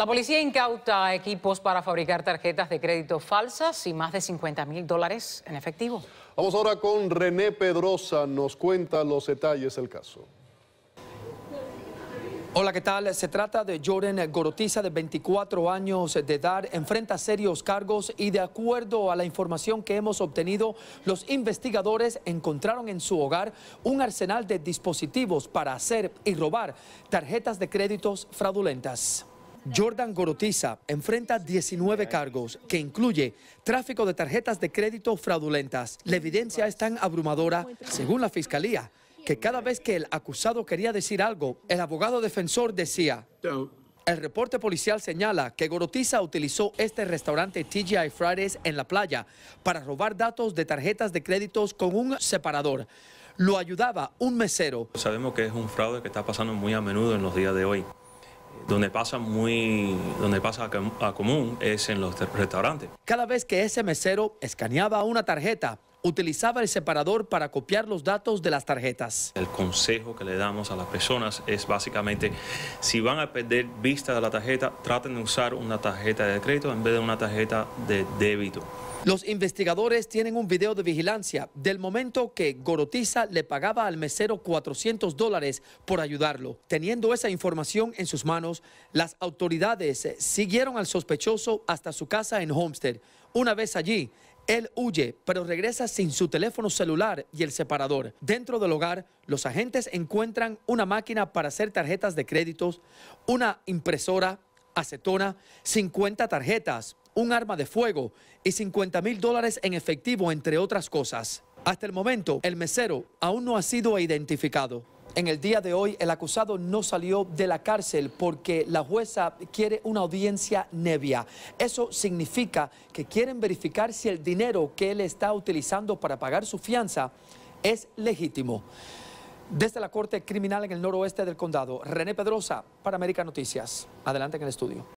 La policía incauta equipos para fabricar tarjetas de crédito falsas y más de 50 mil dólares en efectivo. Vamos ahora con René Pedrosa, nos cuenta los detalles del caso. Hola, ¿qué tal? Se trata de Jordan Gorotiza, de 24 años de edad, enfrenta serios cargos y de acuerdo a la información que hemos obtenido, los investigadores encontraron en su hogar un arsenal de dispositivos para hacer y robar tarjetas de créditos fraudulentas. Jordan Gorotiza enfrenta 19 cargos, que incluye tráfico de tarjetas de crédito fraudulentas. La evidencia es tan abrumadora, según la Fiscalía, que cada vez que el acusado quería decir algo, el abogado defensor decía... El reporte policial señala que Gorotiza utilizó este restaurante TGI Fridays en la playa para robar datos de tarjetas de créditos con un separador. Lo ayudaba un mesero. Sabemos que es un fraude que está pasando muy a menudo en los días de hoy donde pasa muy, donde pasa a común es en los restaurantes. Cada vez que ese mesero escaneaba una tarjeta, utilizaba el separador para copiar los datos de las tarjetas. El consejo que le damos a las personas es básicamente, si van a perder vista de la tarjeta, traten de usar una tarjeta de crédito en vez de una tarjeta de débito. Los investigadores tienen un video de vigilancia del momento que Gorotiza le pagaba al mesero 400 dólares por ayudarlo. Teniendo esa información en sus manos, las autoridades siguieron al sospechoso hasta su casa en Homestead. Una vez allí, él huye, pero regresa sin su teléfono celular y el separador. Dentro del hogar, los agentes encuentran una máquina para hacer tarjetas de créditos, una impresora, acetona, 50 tarjetas, un arma de fuego y 50 mil dólares en efectivo, entre otras cosas. Hasta el momento, el mesero aún no ha sido identificado. En el día de hoy, el acusado no salió de la cárcel porque la jueza quiere una audiencia nevia. Eso significa que quieren verificar si el dinero que él está utilizando para pagar su fianza es legítimo. Desde la Corte Criminal en el noroeste del condado, René Pedrosa para América Noticias. Adelante en el estudio.